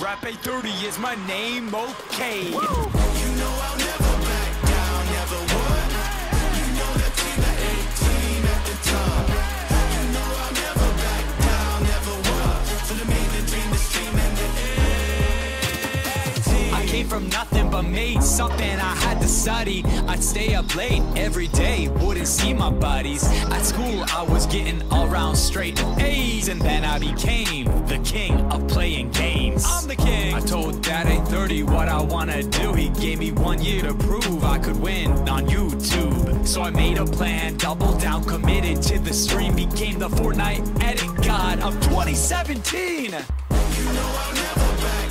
Rap 30 is my name, okay. Woo! You know I'll never came from nothing but made something I had to study. I'd stay up late every day, wouldn't see my buddies. At school, I was getting all round straight A's, and then I became the king of playing games. I'm the king. I told Dad at 30 what I wanna do. He gave me one year to prove I could win on YouTube. So I made a plan, doubled down, committed to the stream, became the Fortnite edit god of 2017. You know I'll never back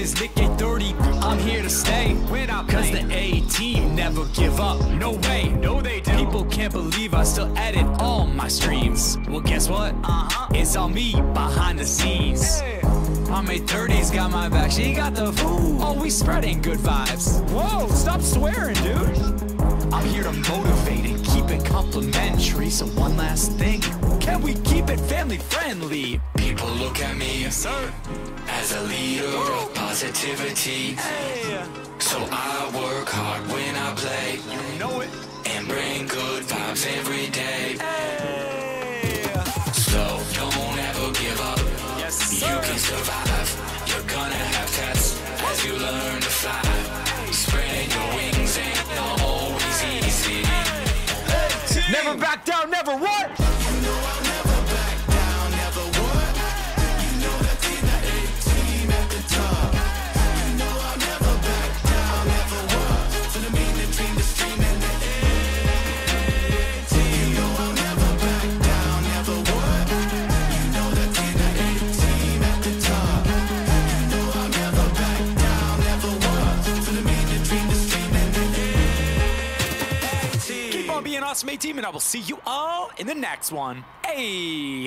is NickEh30, I'm here to stay. Cause the A team never give up, no way. No, they do. People can't believe I still edit all my streams. Well, guess what? Uh huh. It's all me behind the scenes. My mate 30's got my back, she got the food. Always spreading good vibes. Whoa, stop swearing, dude. I'm here to motivate and keep it complimentary. So, one last thing can we keep it family friendly? People look at me Sir, as a leader of positivity. hey, So I work hard when I play you know it. and bring good vibes every day. Hey, So don't ever give up. yes, You can survive. You're gonna have tests as you learn to fly. Spreading your wings ain't always easy. Never back down, on being awesome, A team, and I will see you all in the next one. Hey.